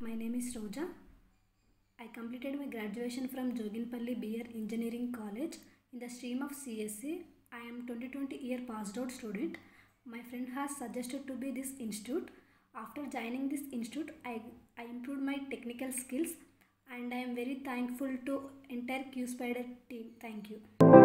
My name is Roja. I completed my graduation from Joginpalli B.R. Engineering College in the stream of CSC. I am 2020 year passed out student. My friend has suggested to be this institute. After joining this institute, I, I improved my technical skills and I am very thankful to entire Qspider team. Thank you.